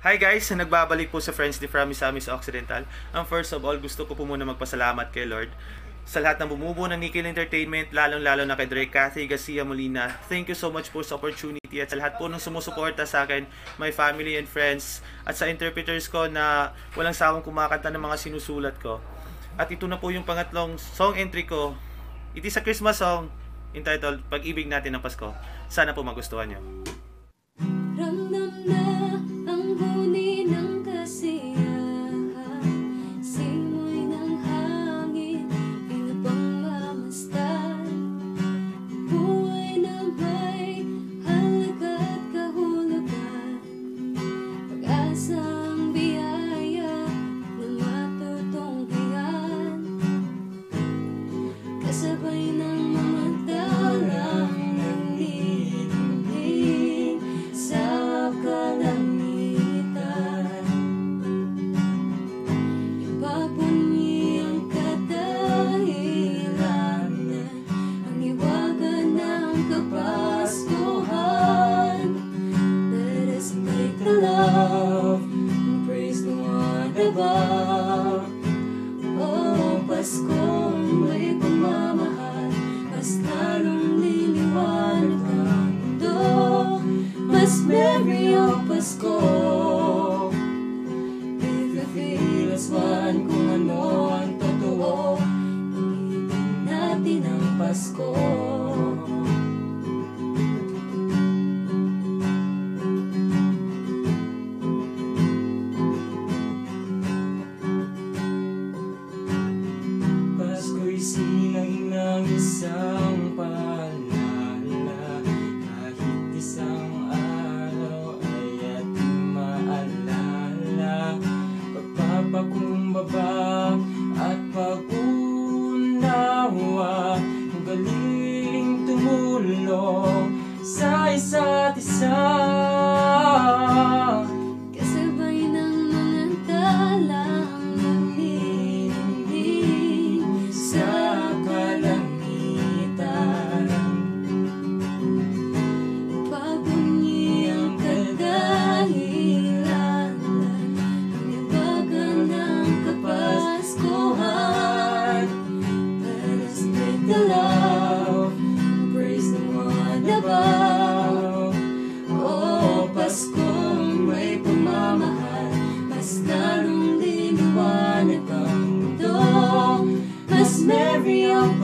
Hi guys, nagbabalik po sa Friends ni Framis Amis Occidental. Ang first of all, gusto ko po muna magpasalamat kay Lord sa lahat ng bumubuo ng Nickel Entertainment, lalong-lalo na kay Dre Cathy Garcia Molina. Thank you so much po sa opportunity at sa lahat po ng sumusuporta sa akin, my family and friends, at sa interpreters ko na walang sawang kumakanta ng mga sinusulat ko. At ito na po yung pangatlong song entry ko. It is a Christmas song entitled Pag-ibig natin ng Pasko. Sana po magustuhan nyo.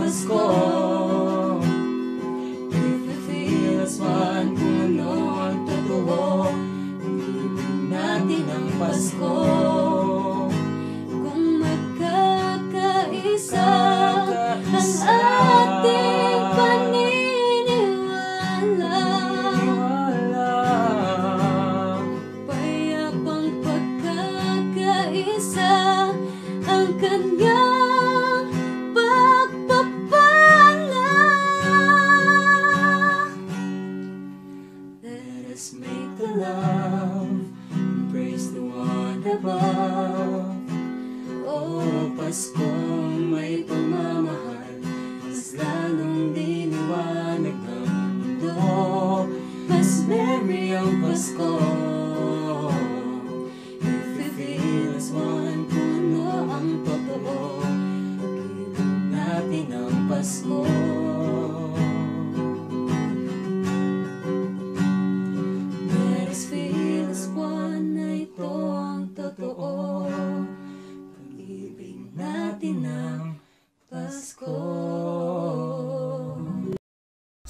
Ang Pasko If you feel as one ano ang totoo Pag-ibig natin ang Pasko. Kung magkakaisa ang ating paniniwala Payapang pagkakaisa ang kanyang Let us make the love. Praise the one above. Oh, Paskong may pamamahal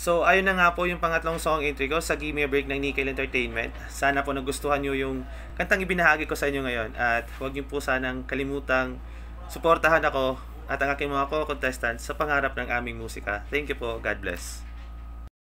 So, ayun na nga po yung pangatlong song entry ko sa Give Me a Break ng Nickel Entertainment. Sana po nagustuhan nyo yung kantang ibinahagi ko sa inyo ngayon. At huwag niyo po sanang kalimutang suportahan ako at ang aking mga co-contestants sa pangarap ng aming musika. Thank you po. God bless.